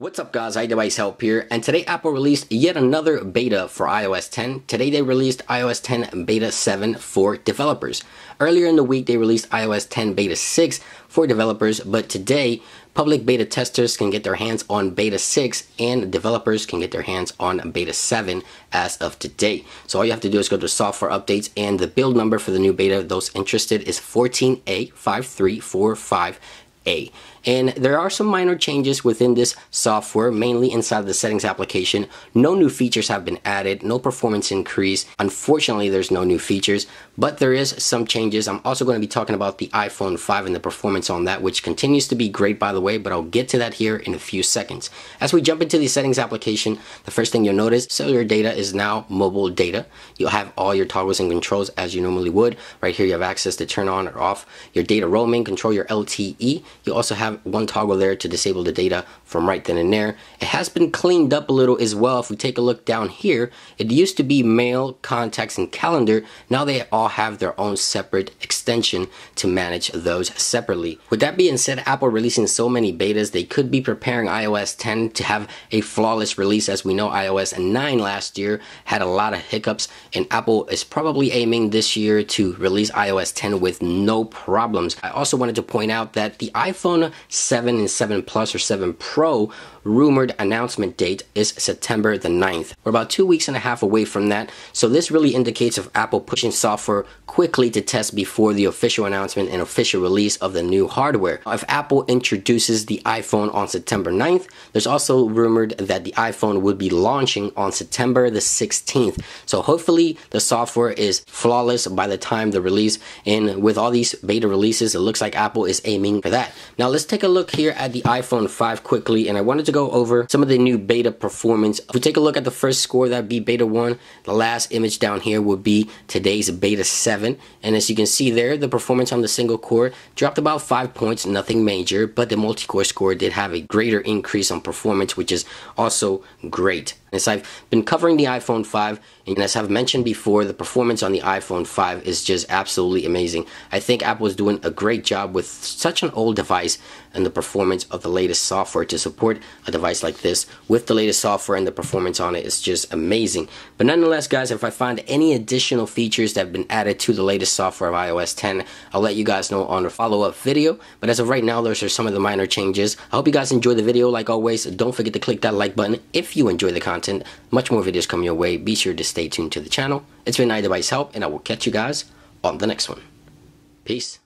What's up guys, iDevice Help here, and today Apple released yet another beta for iOS 10. Today they released iOS 10 Beta 7 for developers. Earlier in the week they released iOS 10 Beta 6 for developers, but today public beta testers can get their hands on Beta 6 and developers can get their hands on Beta 7 as of today. So all you have to do is go to software updates and the build number for the new beta, those interested is 14A5345 a. And there are some minor changes within this software, mainly inside the settings application. No new features have been added, no performance increase. Unfortunately, there's no new features, but there is some changes. I'm also going to be talking about the iPhone 5 and the performance on that, which continues to be great, by the way, but I'll get to that here in a few seconds. As we jump into the settings application, the first thing you'll notice, cellular data is now mobile data. You'll have all your toggles and controls as you normally would. Right here, you have access to turn on or off your data roaming, control your LTE. You also have one toggle there to disable the data from right then and there. It has been cleaned up a little as well. If we take a look down here, it used to be mail, contacts, and calendar. Now they all have their own separate extension to manage those separately. With that being said, Apple releasing so many betas, they could be preparing iOS 10 to have a flawless release. As we know, iOS 9 last year had a lot of hiccups, and Apple is probably aiming this year to release iOS 10 with no problems. I also wanted to point out that the iPhone 7 and 7 Plus or 7 Pro rumored announcement date is September the 9th. We're about two weeks and a half away from that, so this really indicates of Apple pushing software quickly to test before the official announcement and official release of the new hardware. If Apple introduces the iPhone on September 9th, there's also rumored that the iPhone would be launching on September the 16th. So hopefully the software is flawless by the time the release and with all these beta releases, it looks like Apple is aiming for that. Now let's take a look here at the iPhone 5 quickly and I wanted to go over some of the new beta performance. If we take a look at the first score, that'd be beta 1. The last image down here would be today's beta 7. And as you can see there, the performance on the single core dropped about 5 points, nothing major, but the multi-core score did have a greater increase on performance, which is also great. As I've been covering the iPhone 5, and as I've mentioned before, the performance on the iPhone 5 is just absolutely amazing. I think Apple is doing a great job with such an old device and the performance of the latest software to support a device like this with the latest software and the performance on it is just amazing. But nonetheless, guys, if I find any additional features that have been added to the latest software of iOS 10, I'll let you guys know on a follow-up video. But as of right now, those are some of the minor changes. I hope you guys enjoy the video. Like always, don't forget to click that like button if you enjoy the content. Much more videos coming your way. Be sure to stay tuned to the channel. It's been iDevice Help, and I will catch you guys on the next one. Peace.